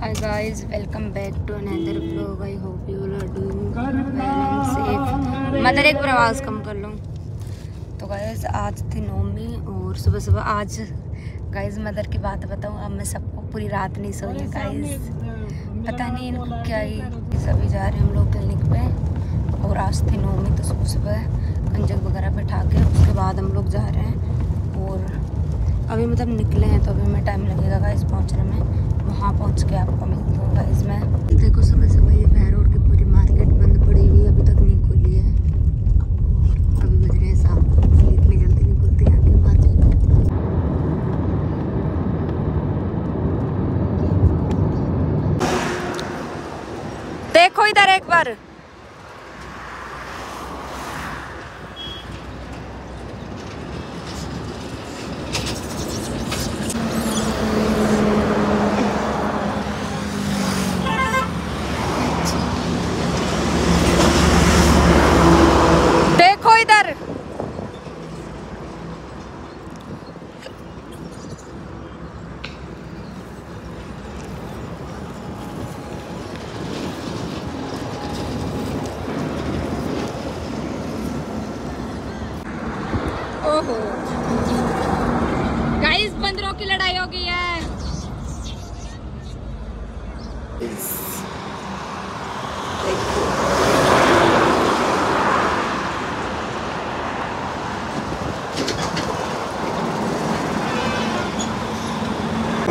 Hi guys, welcome back to another vlog. I hope you all are doing well and safe. Mother एक बार आवाज़ कम कर लो। तो guys आज थी नौमी और सुबह सुबह आज गाइज़ मदर की बात बताऊँ अब मैं सबको पूरी रात नहीं सोई है गाइज़ पता नहीं इनको क्या ही सभी जा रहे हैं हम लोग क्लिनिक पे। और आज थी नौमी तो सुबह सुबह कंजक वगैरह बैठा के उसके बाद हम लोग जा रहे हैं। और अभी मतलब निकले हैं तो अभी हमें टाइम लगेगा गाइज़ पहुँचने में। वहाँ पहुँच के आपको मिलती हूँ गाइज़ देखो समय से वही भैर रोड की पूरी मार्केट बंद पड़ी हुई है, अभी तक नहीं खुली है। अभी बज रहे हैं साहब इतनी जल्दी नहीं खुलती है आपकी मार्केट देखो इधर एक बार।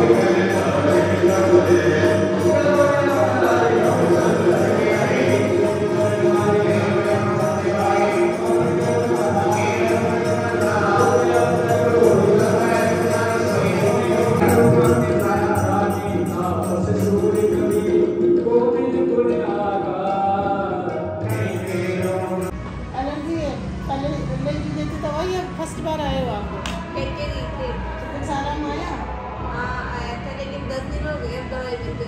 何?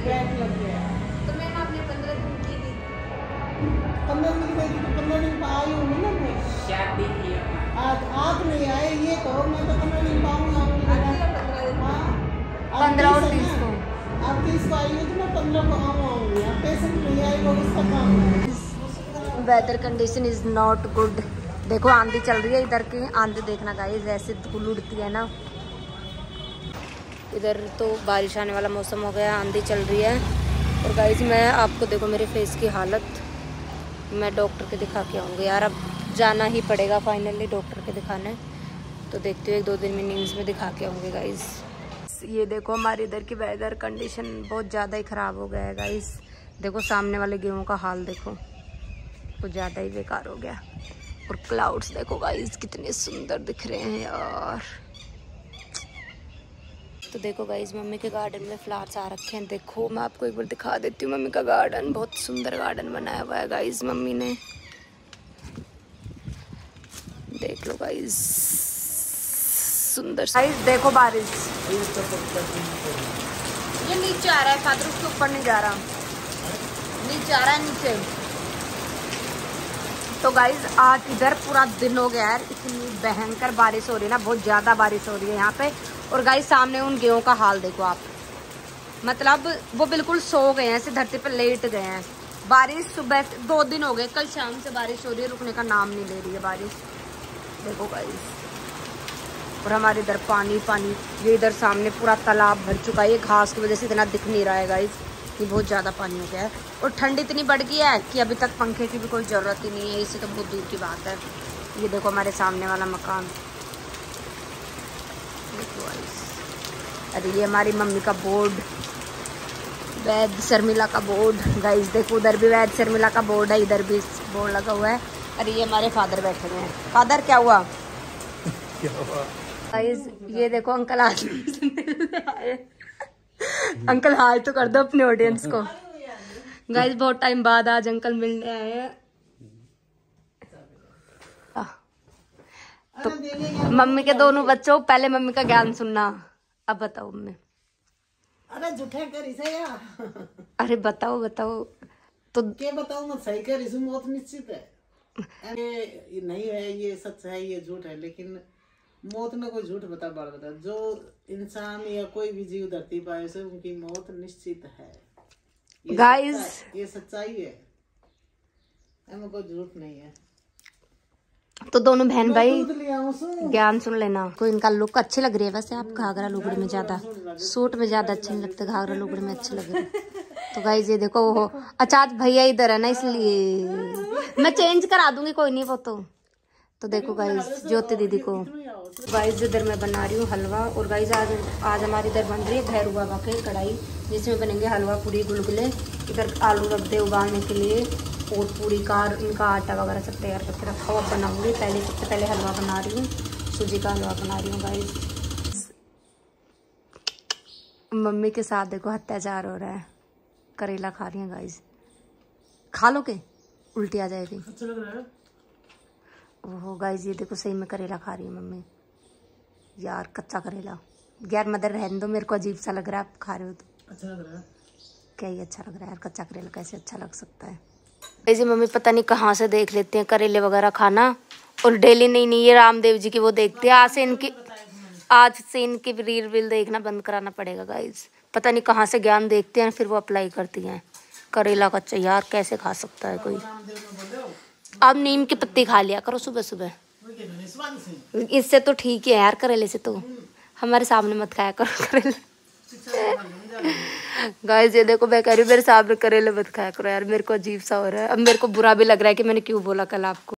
बैग लग गया। तो मैम आपने पंद्रह दिन की थी। पंद्रह दिन गई तो पंद्रह दिन पर आई ना मैं आज आप नहीं आए ये कहो मैं तो पंद्रह दिन पाऊँगा आती है पंद्रह दिन हाँ। पंद्रह और तीस है आप तीस को आई हो तो मैं पंद्रह को आऊँगी। आप पेशेंट नहीं आए वो उसका काम है। Weather condition is not good देखो आंधी चल रही है इधर की। आंधी देखना गाइस ऐसे धूल उड़ती है ना। इधर तो बारिश आने वाला मौसम हो गया, आंधी चल रही है। और गाइज़ मैं आपको देखो मेरे फेस की हालत। मैं डॉक्टर के दिखा के आऊँगी। यार, अब जाना ही पड़ेगा फाइनली डॉक्टर के दिखाने। तो देखते हुए एक दो दिन में नीम्स में दिखा के आऊँगी गाइज़ ये देखो, हमारे इधर की वेदर कंडीशन बहुत ज़्यादा ही ख़राब हो गया है गाइस देखो, सामने वाले गेहूँ का हाल देखो। कुछ ज़्यादा ही बेकार हो गया। और क्लाउड्स देखो गाइस कितने सुंदर दिख रहे हैं यार। तो देखो गाइस मम्मी के गार्डन में फ्लावर्स आ रखे हैं। देखो, मैं आपको एक बार दिखा देती हूँ, मम्मी का गार्डन बहुत सुंदर गार्डन बनाया हुआ है गाइस मम्मी ने। देख लो गाइस सुंदर गाइस देखो बारिश। ये नीचे आ रहा है फादर उसके ऊपर नहीं जा रहा। नीचे आ रहा है, नीचे। तो गाइज़ आज इधर पूरा दिन हो गया है इतनी भयंकर बारिश हो रही है ना, बहुत ज़्यादा बारिश हो रही है यहाँ पे। और गाइज़ सामने उन गेहूँ का हाल देखो आप। मतलब वो बिल्कुल सो गए हैं, ऐसे धरती पर लेट गए हैं। बारिश सुबह दो दिन हो गए, कल शाम से बारिश हो रही है, रुकने का नाम नहीं ले रही है बारिश। देखो गाइज़ और हमारे इधर पानी पानी, ये इधर सामने पूरा तालाब भर चुका है, ये घास की वजह से इतना दिख नहीं रहा है गाइज़ ये बहुत ज़्यादा पानी हो गया है। और ठंड इतनी बढ़ गई है कि अभी तक पंखे की भी कोई ज़रूरत ही नहीं है। इससे तो बहुत दूर की बात है। ये देखो हमारे सामने वाला मकान। अरे ये हमारी मम्मी का बोर्ड वैद शर्मिला का बोर्ड गाइस देखो उधर भी वैद शर्मिला का बोर्ड है। इधर भी बोर्ड लगा हुआ है। अरे ये हमारे फादर बैठे हुए हैं। फादर क्या हुआ? क्या हुआ? गाइस ये देखो अंकल आज अंकल हाय तो कर दो अपने ऑडियंस को। गाइस बहुत टाइम बाद आज अंकल मिलने आए हैं। तो मम्मी के दोनों बच्चों पहले मम्मी का ज्ञान सुनना। अब बताओ मम्मी। अरे झूठे कर इसे या। अरे बताओ बताओ। तो के बताऊँ मैं सही कर बहुत निश्चित है। ये नहीं है ये सच है ये झूठ है लेकिन मौत ने कोई झूठ बता बाल बता। जो इंसान या कोई भी जीव धरती पाए से उनकी मौत निश्चित है। ये Guys. ये सच्चाई है। एमे कोई झूठ नहीं है। तो दोनों बहन भाई ज्ञान सुन लेना। को इनका लुक अच्छे लग रही है वैसे आप घाघरा लुगड़ी में ज़्यादा। सूट में ज़्यादा अच्छे नहीं लगते घाघरा लुगड़ी में अच्छे लग रहे। तो गाइज़ ये देखो वो अच्छा भैया इधर है ना इसलिए। मैं चेंज करा दूँगी कोई नहीं वो तो। तो देखो गाइज़ ज्योति दीदी को। गाइज़ इधर मैं बना रही हूँ हलवा, और गाइज़ आज आज हमारी इधर बन रही है भैरू बाबा की कढ़ाई, जिसमें बनेंगे हलवा पूरी गुलगुले, इधर आलू रख दे उबालने के लिए, और पूरी का, इनका आटा वगैरह सब तैयार करके रखा हुआ बनाऊँगी। पहले, सबसे पहले हलवा बना रही हूँ, सूजी का हलवा बना रही हूँ गाइज़ मम्मी के साथ देखो, अत्याचार हो रहा है। करेला खा रही हैं गाइज़ खा लो के उल्टी आ जाएगी। अच्छा लग रहा है। ओहो गाइज़ ये देखो सही में करेला खा रही है मम्मी। यार कच्चा करेला। यार मदर रहने दो मेरे को अजीब सा लग रहा है आप खा रहे हो तो। अच्छा लग रहा है। क्या ही अच्छा लग रहा है यार कच्चा करेला कैसे अच्छा लग सकता है। ऐसे मम्मी पता नहीं कहाँ से देख लेते हैं करेले वगैरह खाना। और डेली नहीं नहीं ये रामदेव जी की वो देखते हैं। आज से इनकी आज से इनकी रील वील देखना बंद कराना पड़ेगा गाइज़ पता नहीं कहाँ से ज्ञान देखते हैं फिर वो अप्लाई करती हैं। करेला कच्चा यार कैसे खा सकता है कोई? अब नीम के पत्ते खा लिया करो सुबह सुबह। इससे तो ठीक है यार, करेले से तो। हमारे सामने मत खाया करो करेले। गाइस ये देखो, मैं कह रही हूँ, मेरे सामने करेले मत खाया करो यार, मेरे को अजीब सा हो रहा है। अब मेरे को बुरा भी लग रहा है कि मैंने क्यों बोला कल आपको।